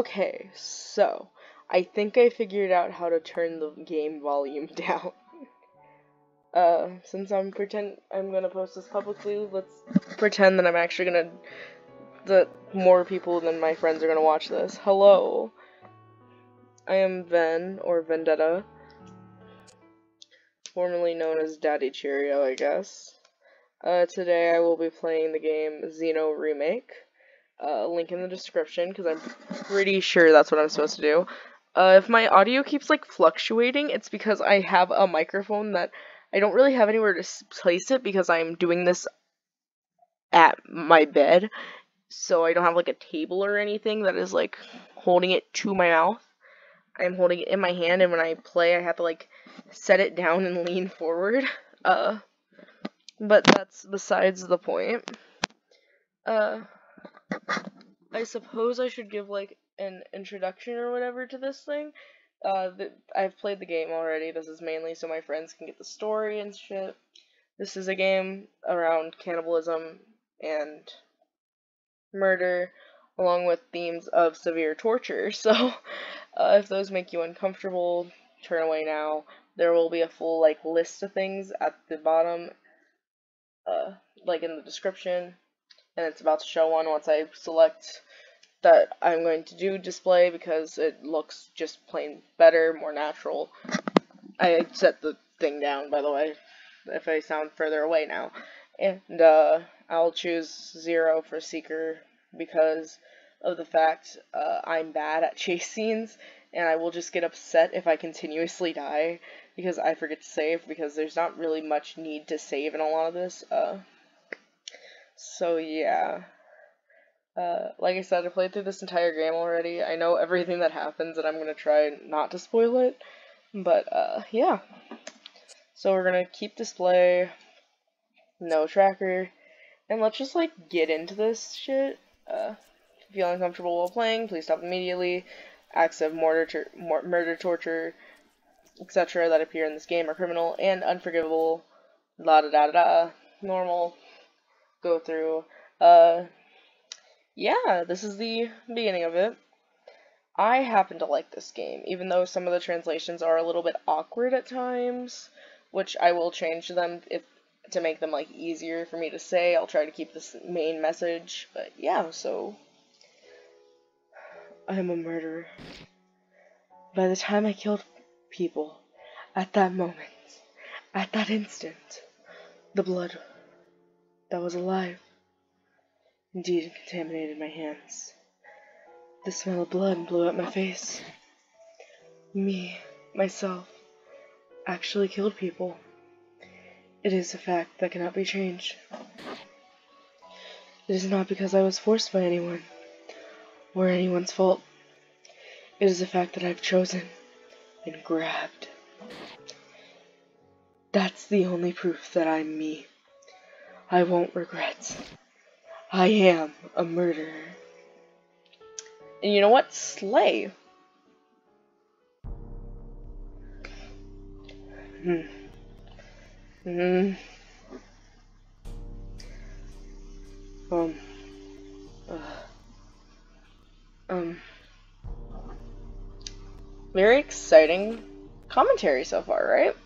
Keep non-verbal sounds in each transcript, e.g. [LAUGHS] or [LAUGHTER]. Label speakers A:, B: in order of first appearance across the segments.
A: Okay, so I think I figured out how to turn the game volume [LAUGHS] down. Uh, since I'm pretend I'm gonna post this publicly, let's pretend that I'm actually gonna that more people than my friends are gonna watch this. Hello, I am Ven or Vendetta, formerly known as Daddy Cheerio, I guess. Uh, today I will be playing the game ZENO Remake. Uh, link in the description because I'm pretty sure that's what I'm supposed to do. Uh, if my audio keeps like fluctuating, it's because I have a microphone that I don't really have anywhere to place it because I'm doing this at my bed. So I don't have like a table or anything that is like holding it to my mouth. I'm holding it in my hand and when I play I have to like set it down and [LAUGHS] lean forward. Uh but that's besides the point. Uh I suppose I should give like an introduction or whatever to this thing. Uh, I've played the game already. This is mainly so my friends can get the story and shit. This is a game around cannibalism and murder, along with themes of severe torture. [LAUGHS] So, uh, if those make you uncomfortable, turn away now. There will be a full like list of things at the bottom, uh, like in the description, and it's about to show one once I select that I'm going to do display because it looks just plain better, more natural. I set the thing down, by the way, if I sound further away now. And uh, I'll choose zero for Seeker because of the fact uh, I'm bad at [LAUGHS] chase scenes, and I will just get upset if I continuously die because I forget to save because there's not really much need to save in a lot of this. Uh, so yeah. Uh, like I said, I played through this entire game already. I know everything that happens, and I'm gonna try not to spoil it. But, uh, yeah. So we're gonna keep display, no tracker, and let's just, like, get into this shit. Uh, if you feel uncomfortable while playing, please stop immediately. Acts of murder, murder torture, etc. that appear in this game are criminal and unforgivable. La da da da da. Normal. Go through. Uh, yeah, this is the beginning of it. I happen to like this game, even though some of the translations are a little bit awkward at times, which I will change them if to make them like easier for me to say. I'll try to keep this main message, but yeah, so I am a murderer. By the time I killed people, at that moment, at that instant, the blood that was alive Indeed, it contaminated my hands. The smell of blood blew up my face. Me, myself, actually killed people. It is a fact that cannot be changed. It is not because I was forced by anyone, or anyone's fault. It is a fact that I've chosen and grabbed. That's the only proof that I'm me. I won't regret. I am a murderer. And you know what? Slay. Hmm. Hmm. Um. Uh, um. Very exciting commentary so far, right?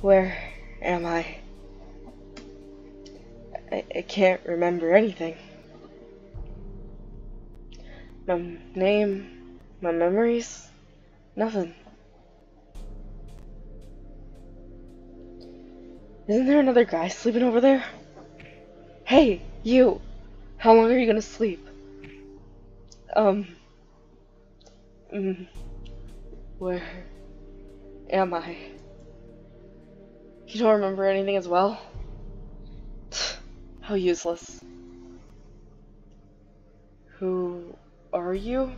A: Where am I? I, I can't remember anything. My name, my memories, nothing. Isn't there another guy sleeping over there? Hey, you! How long are you gonna sleep? Um. Mm, where am I? You don't remember anything as well? How useless. Who are you?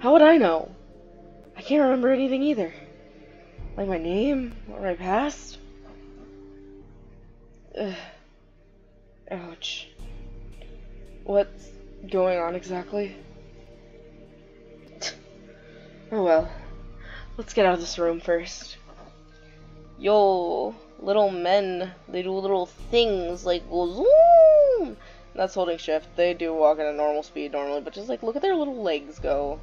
A: How would I know? I can't remember anything either. Like my name or my past? Ugh. Ouch. What's going on exactly? oh well. Let's get out of this room first. Yo little men, they do little things like zoom. That's holding shift. They do walk at a normal speed normally, but just like look at their little legs go.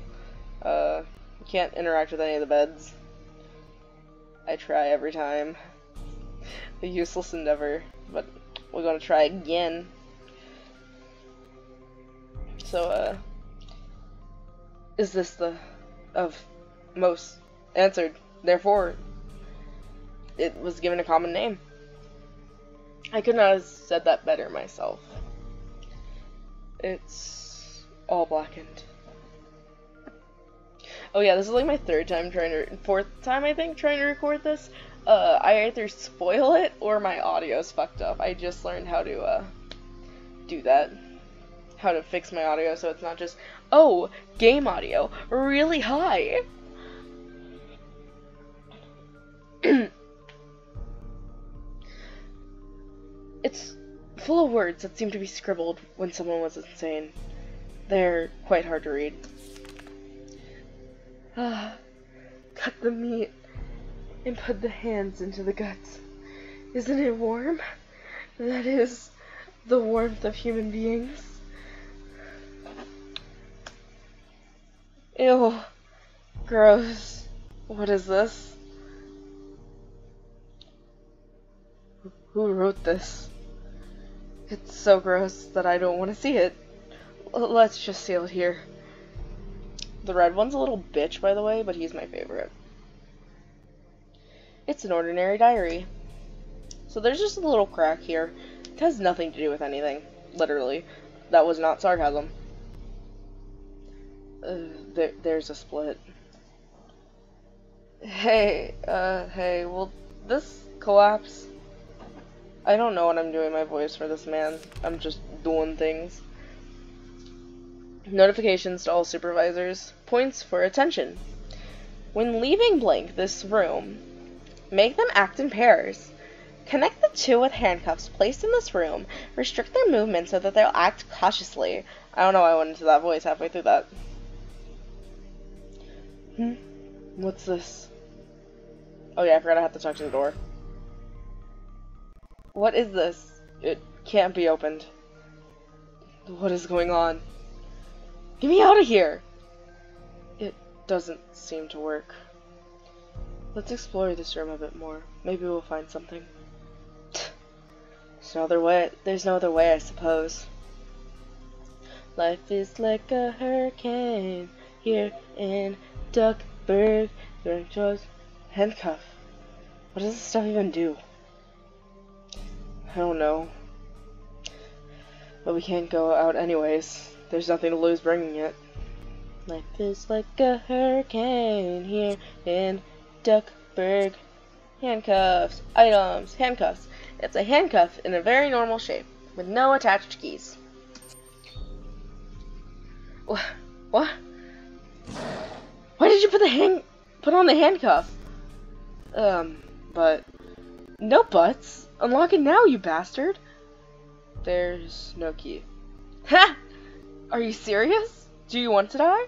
A: Uh, you can't interact with any of the beds. I try every time. A useless endeavor, but we're gonna try again. So, uh, is this the of most answered? Therefore, it was given a common name. I could not have said that better myself. It's all blackened. Oh yeah, this is like my third time trying to, fourth time I think trying to record this. Uh, I either spoil it or my audio's fucked up. I just learned how to, uh, do that. How to fix my audio so it's not just, oh, game audio, really high. [CLEARS THROAT] it's full of words that seem to be scribbled when someone was insane. They're quite hard to read. Ah, cut the meat and put the hands into the guts. Isn't it warm? That is the warmth of human beings. Ew. Gross. What is this? Who wrote this? It's so gross that I don't want to see it. L let's just seal it here. The red one's a little bitch, by the way, but he's my favorite. It's an ordinary diary. So there's just a little crack here. It has nothing to do with anything. Literally. That was not sarcasm. Uh, there, there's a split. Hey, uh, hey, will this collapse? I don't know what I'm doing my voice for this man. I'm just doing things. Notifications to all supervisors. Points for attention. When leaving blank this room, make them act in pairs. Connect the two with handcuffs placed in this room. Restrict their movement so that they'll act cautiously. I don't know why I went into that voice halfway through that. Hmm? What's this? Oh yeah, I forgot I have to talk to the door. What is this? It can't be opened. What is going on? Get me out of here! It doesn't seem to work. Let's explore this room a bit more. Maybe we'll find something. There's no other way. There's no other way, I suppose. Life is like a hurricane here in Duckburg. During Joe's handcuff. What does this stuff even do? I don't know. But we can't go out anyways. There's nothing to lose bringing it. Life is like a hurricane here in Duckburg. Handcuffs, items, handcuffs. It's a handcuff in a very normal shape, with no attached keys. What? What? Why did you put the hand put on the handcuff? Um, but no buts. Unlock it now, you bastard. There's no key. Ha! Are you serious? Do you want to die?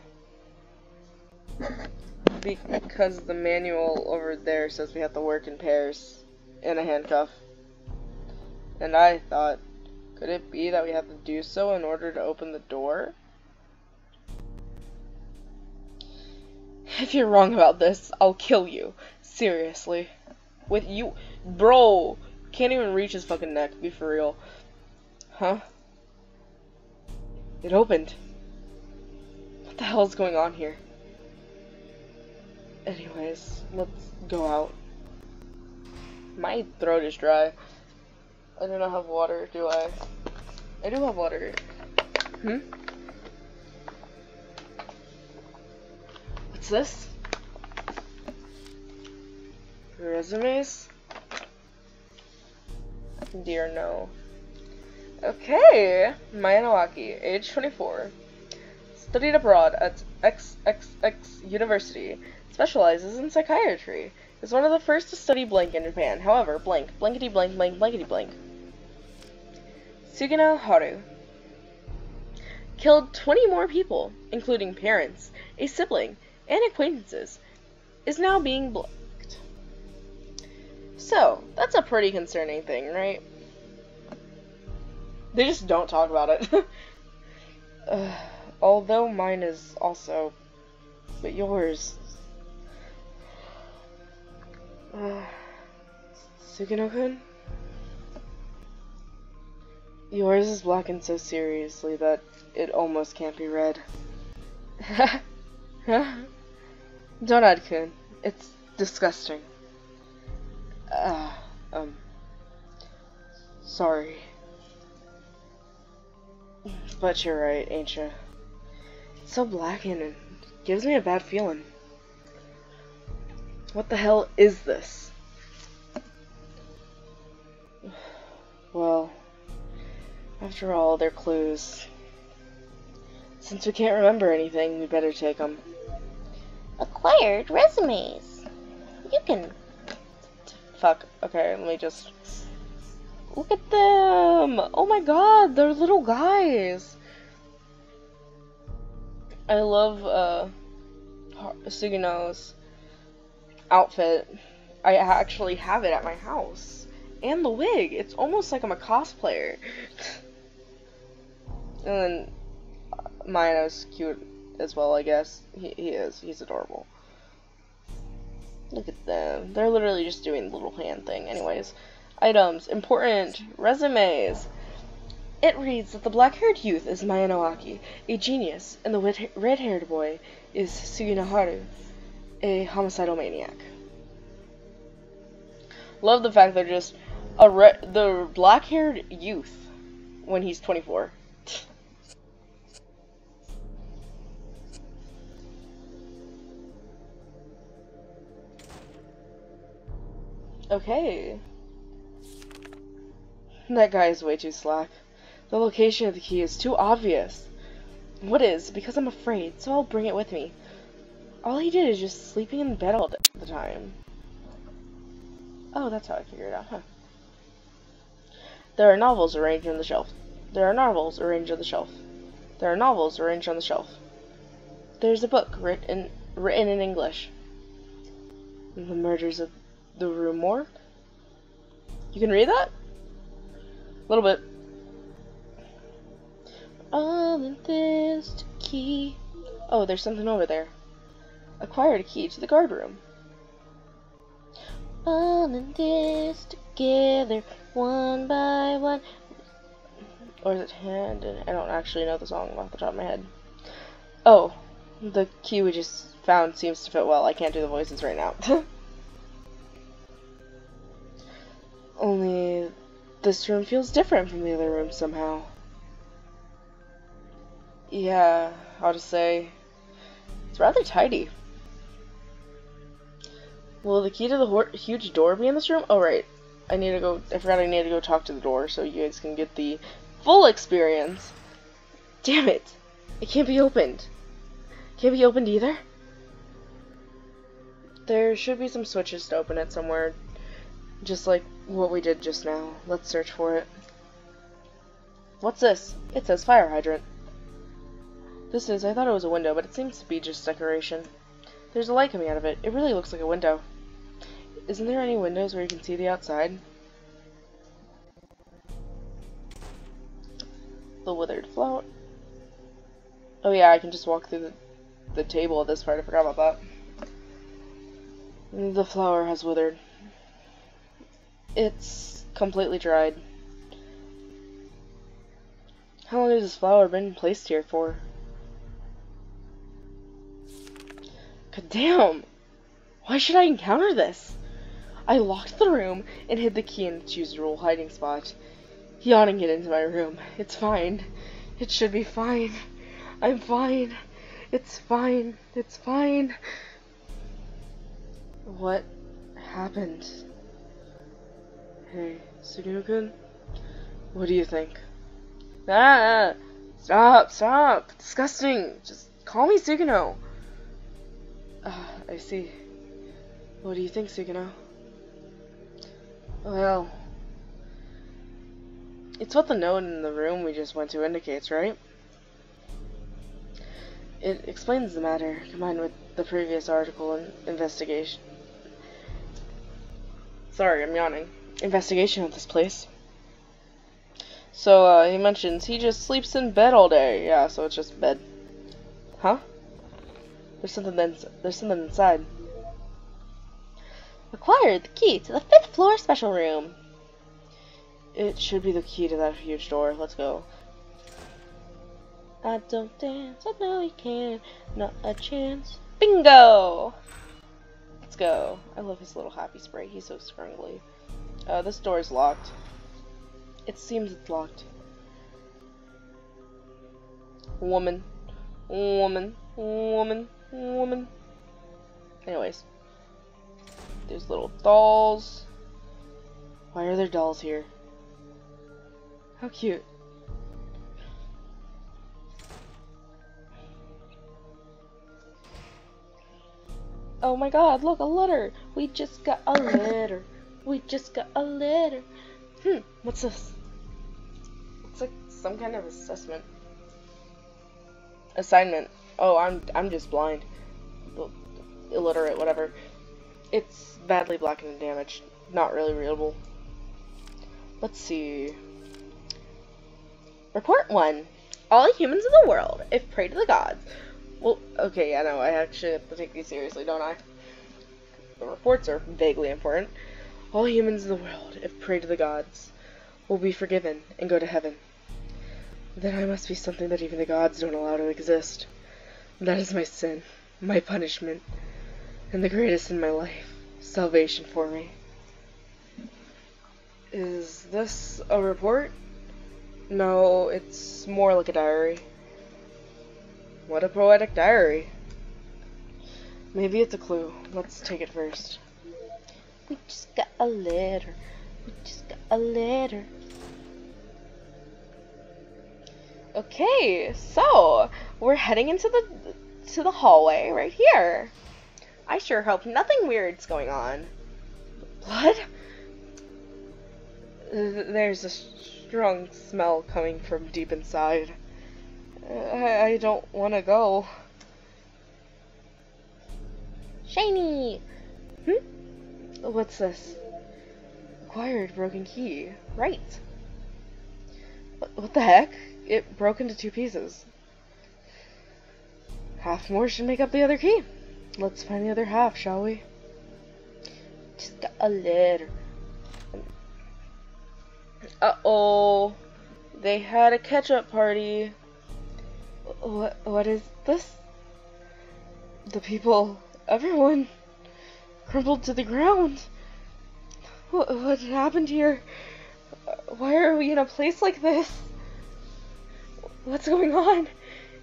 A: Because the manual over there says we have to work in pairs in a handcuff. And I thought, could it be that we have to do so in order to open the door? If you're wrong about this, I'll kill you. Seriously. With you- Bro! Can't even reach his fucking neck, be for real. Huh? It opened. What the hell is going on here? Anyways, let's go out. My throat is dry. I do not have water, do I? I do have water. Hmm? What's this? Resumes? Dear no. Okay, Mayano Aki, age 24. Studied abroad at XXX University. Specializes in psychiatry. Is one of the first to study blank in Japan. However, blank, blankety blank, blank, blankety blank. Sugino Haru. Killed 20 more people, including parents, a sibling, and acquaintances. Is now being. So, that's a pretty concerning thing, right? they just don't talk about it. [LAUGHS] uh, although mine is also, but yours. Uh, Sugino-kun? Yours is blackened so seriously that it almost can't be read. [LAUGHS] Donut-kun, it's disgusting. Uh, um, sorry. But you're right, ain't you? It's so blackened and gives me a bad feeling. What the hell is this? Well, after all, they're clues. Since we can't remember anything, we better take them.
B: Acquired resumes. You can.
A: Fuck. Okay, let me just. Look at them! Oh my god, they're little guys! I love, uh, Sugino's outfit. I actually have it at my house. And the wig. It's almost like I'm a cosplayer. [LAUGHS] and then Mayano's cute as well, I guess. He, he is. He's adorable. Look at them. They're literally just doing the little hand thing. Anyways. Items. Important. Resumes. It reads that the black-haired youth is Mayanoaki, a genius, and the red-haired boy is Suginoharu, a homicidal maniac. Love the fact they're just a the black-haired youth when he's 24. Okay. That guy is way too slack. The location of the key is too obvious. What is? Because I'm afraid, so I'll bring it with me. All he did is just sleeping in the bed all the time. Oh, that's how I figured it out, huh? There are novels arranged on the shelf. There are novels arranged on the shelf. There are novels arranged on the shelf. There's a book written written in English. The murders of the room more. You can read that? A little bit. All in this key. Oh, there's something over there. Acquired a key to the guard room. All in this together, one by one. Or is it hand? I don't actually know the song off the top of my head. Oh, the key we just found seems to fit well. I can't do the voices right now. [LAUGHS] Only this room feels different from the other rooms somehow. Yeah, how to say, it's rather tidy. Will the key to the huge door be in this room? Oh, right. I need to go, I forgot I need to go talk to the door so you guys can get the full experience. Damn it. It can't be opened. Can't be opened either? There should be some switches to open it somewhere. Just like what we did just now. Let's search for it. What's this? It says fire hydrant. This is, I thought it was a window, but it seems to be just decoration. There's a light coming out of it. It really looks like a window. Isn't there any windows where you can see the outside? The withered flower. Oh yeah, I can just walk through the, the table at this part. I forgot about that. The flower has withered. It's completely dried. How long has this flower been placed here for? God damn! Why should I encounter this? I locked the room and hid the key in its usual hiding spot. Yawning it into my room. It's fine. It should be fine. I'm fine. It's fine. It's fine. What happened? Hey, Sugino-kun? What do you think? Ah! Stop! Stop! Disgusting! Just call me Sugino! Ah, I see. What do you think, Sugino? Well... It's what the note in the room we just went to indicates, right? It explains the matter, combined with the previous article and investigation. Sorry, I'm yawning investigation of this place. So, uh, he mentions he just sleeps in bed all day. Yeah, so it's just bed. Huh? There's something then. There's something inside.
B: Acquired the key to the fifth floor special room.
A: It should be the key to that huge door. Let's go.
B: I don't dance, I know you can. Not a chance. Bingo!
A: Let's go. I love his little happy spray. He's so scrungly. Uh, this door is locked. It seems it's locked. Woman. Woman. Woman. Woman. Anyways. There's little dolls. Why are there dolls here? How cute. Oh my god, look, a letter! We just got a letter. We just got a letter. Hmm, what's this? Looks like some kind of assessment. Assignment. Oh, I'm I'm just blind. Illiterate, whatever. It's badly blackened and damaged. Not really readable. Let's see.
B: Report 1. All humans of the world, if prey to the gods,
A: well, okay, yeah, no, I actually have to take these seriously, don't I? The reports are vaguely important. All humans in the world, if prey to the gods, will be forgiven and go to heaven. Then I must be something that even the gods don't allow to exist. That is my sin, my punishment, and the greatest in my life, salvation for me. Is this a report? No, it's more like a diary. What a poetic diary. Maybe it's a clue. Let's take it first.
B: We just got a letter. We just got a letter. Okay, so we're heading into the to the hallway right here. I sure hope nothing weird's going on.
A: Blood? There's a strong smell coming from deep inside. I, I don't want to go.
B: Shiny!
A: Hmm? What's this? Acquired broken key. Right. What, the heck? It broke into two pieces. Half more should make up the other key. Let's find the other half, shall we?
B: Just a letter.
A: Uh-oh. They had a catch-up party. What, what is this? The people, everyone, crumbled to the ground. What, what happened here? Why are we in a place like this? What's going on?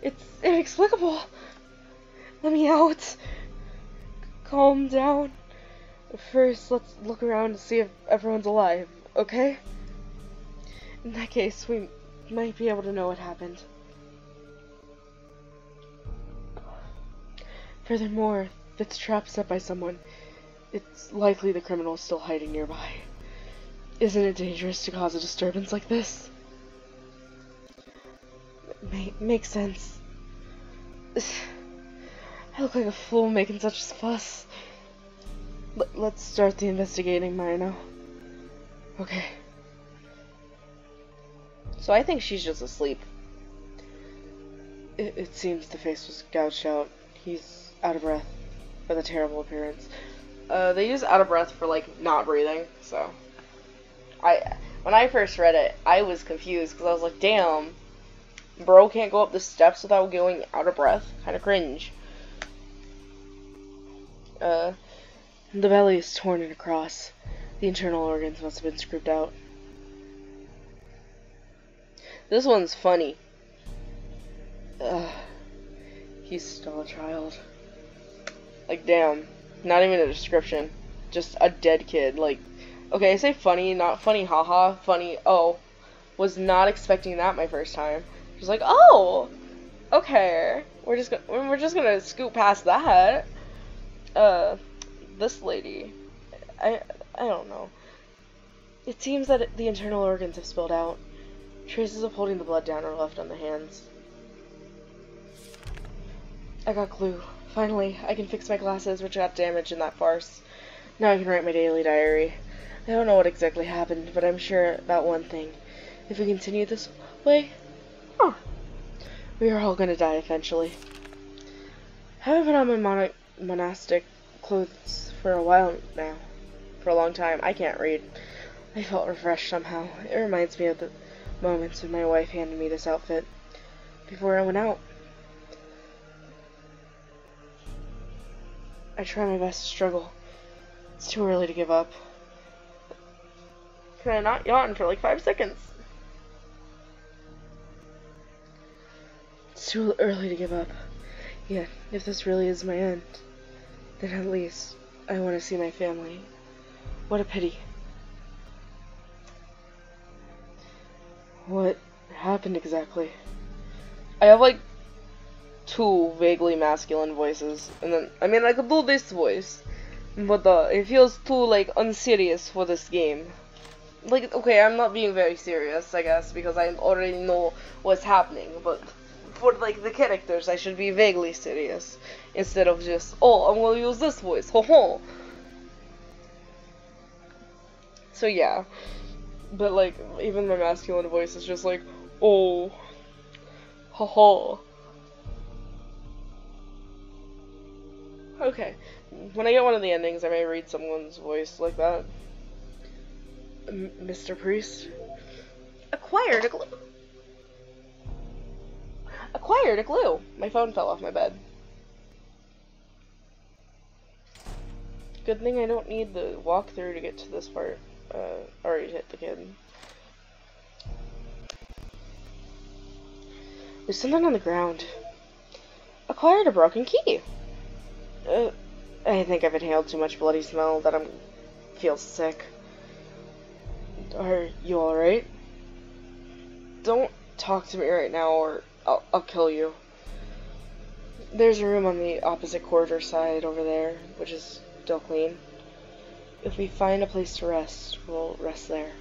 A: It's inexplicable. Let me out. Calm down. First, let's look around and see if everyone's alive, okay? In that case, we might be able to know what happened. Furthermore, it's trap set by someone, it's likely the criminal is still hiding nearby. Isn't it dangerous to cause a disturbance like this? Ma makes sense. [SIGHS] I look like a fool making such a fuss. L let's start the investigating, Mino. Okay. So I think she's just asleep. It, it seems the face was gouged out. He's out of breath with a terrible appearance. Uh, they use out of breath for like not breathing. So, I when I first read it, I was confused because I was like, damn, bro can't go up the steps without going out of breath. Kind of cringe. Uh, the belly is torn and across. The internal organs must have been scooped out. This one's funny. Ugh. He's still a child. Like, damn. Not even a description. Just a dead kid. Like, okay, I say funny, not funny, haha. Funny, oh. Was not expecting that my first time. Just like, oh, okay. We're just gonna, we're just gonna scoot past that. Uh, this lady. I, I don't know. It seems that the internal organs have spilled out. Traces of holding the blood down are left on the hands. I got glue. Finally, I can fix my glasses, which got damaged in that farce. Now I can write my daily diary. I don't know what exactly happened, but I'm sure about one thing. if we continue this way, oh, we are all gonna die eventually. I haven't been on my mon monastic clothes for a while now. For a long time. I can't read. I felt refreshed somehow. It reminds me of the moments when my wife handed me this outfit before I went out. I try my best to struggle. It's too early to give up. Can I not yawn for like five seconds? It's too early to give up. Yeah, if this really is my end, then at least I want to see my family. What a pity. What happened exactly? I have like two vaguely masculine voices, and then I mean I could do this voice, but uh, it feels too like unserious for this game. Like okay, I'm not being very serious, I guess, because I already know what's happening, but for like the characters, I should be vaguely serious instead of just oh I'm gonna use this voice, ho ho. So yeah, but like even my masculine voice is just like oh, ho ha. Okay, when I get one of the endings, I may read someone's voice like that. M Mr. Priest acquired a glue. Acquired a glue. My phone fell off my bed. Good thing I don't need the walkthrough to get to this part. Uh, already hit the kid. There's something on the ground. Acquired a broken key. Uh, I think I've inhaled too much bloody smell that I'm feel sick. Are you alright? Don't talk to me right now or I'll, I'll kill you. There's a room on the opposite corridor side over there, which is still clean. If we find a place to rest, we'll rest there.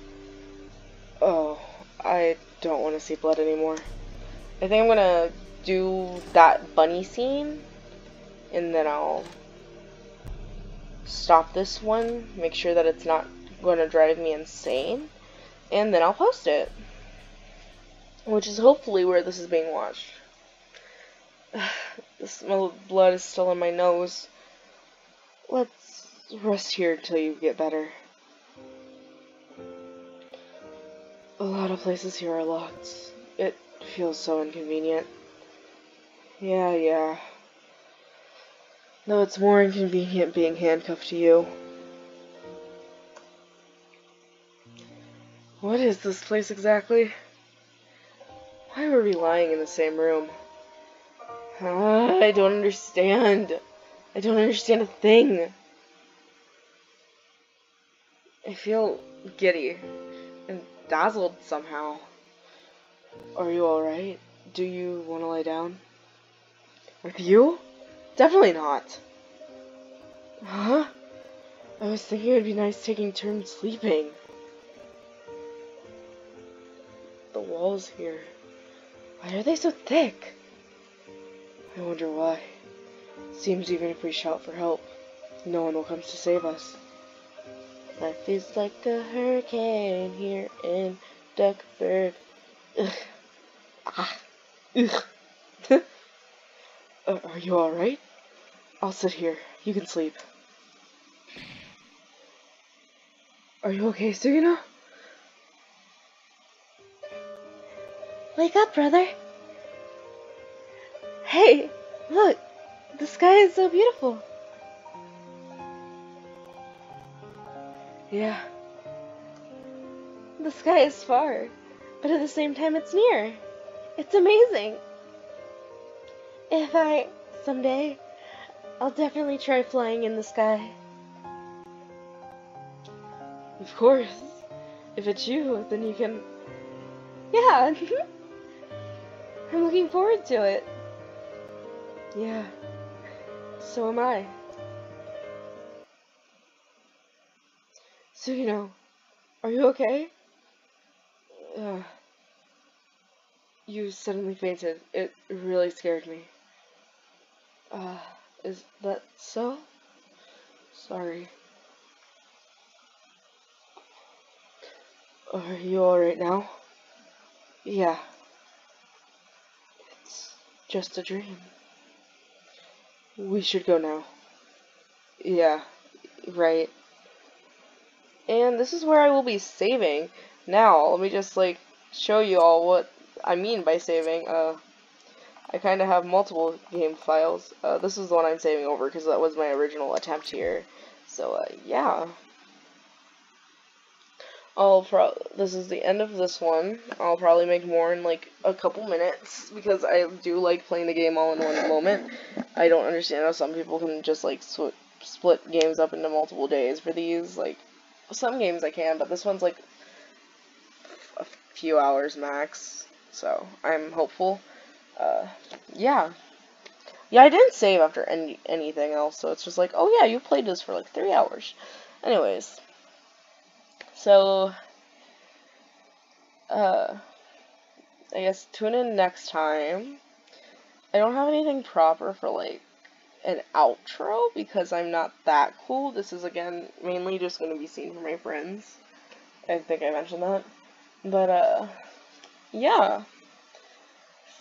A: Oh, I don't want to see blood anymore. I think I'm gonna do that bunny scene, and then I'll stop this one, make sure that it's not going to drive me insane, and then I'll post it. Which is hopefully where this is being watched. the smell of blood is still in my nose. Let's rest here until you get better. A lot of places here are locked. It feels so inconvenient. Yeah, yeah. Though it's more inconvenient being handcuffed to you. What is this place exactly? Why were we lying in the same room? Uh, I don't understand. I don't understand a thing. I feel giddy and dazzled somehow. Are you alright? Do you want to lie down? With you? Definitely not. Huh? I was thinking it would be nice taking turns sleeping. The walls here. Why are they so thick? I wonder why. Seems even if we shout for help, no one will come to save us. Life is like a hurricane here in Duckburg. Ugh. Ah. Ugh. uh, [LAUGHS] are you alright? I'll sit here. You can sleep. Are you okay, Sugino?
B: Wake up, brother. Hey, look. The sky is so beautiful.
A: Yeah.
B: The sky is far, but at the same time it's near. It's amazing. If I, someday, I'll definitely try flying in the sky.
A: Of course. If it's you, then you can.
B: Yeah. [LAUGHS] I'm looking forward to it.
A: Yeah. So am I. So, you know, are you okay? You suddenly fainted. It really scared me. Uh, is that so? Sorry. Are you alright now? Yeah. It's just a dream. We should go now. Yeah, right. And this is where I will be saving. Now, let me just, like, show you all what I mean by saving. Uh, I kind of have multiple game files. Uh, this is the one I'm saving over because that was my original attempt here. So, uh, yeah. I'll pro- this is the end of this one. I'll probably make more in like a couple minutes because I do like playing the game all in one moment. I don't understand how some people can just like split games up into multiple days for these. Like some games I can, but this one's like a few hours max. So I'm hopeful. Uh, yeah. Yeah, I didn't save after any anything else, so it's just like, oh yeah, you played this for like three hours. Anyways, so uh, I guess tune in next time. I don't have anything proper for like an outro because I'm not that cool. This is again mainly just gonna be seen for my friends. I think I mentioned that. But uh yeah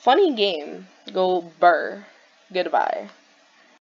A: funny game. Go burr. Goodbye.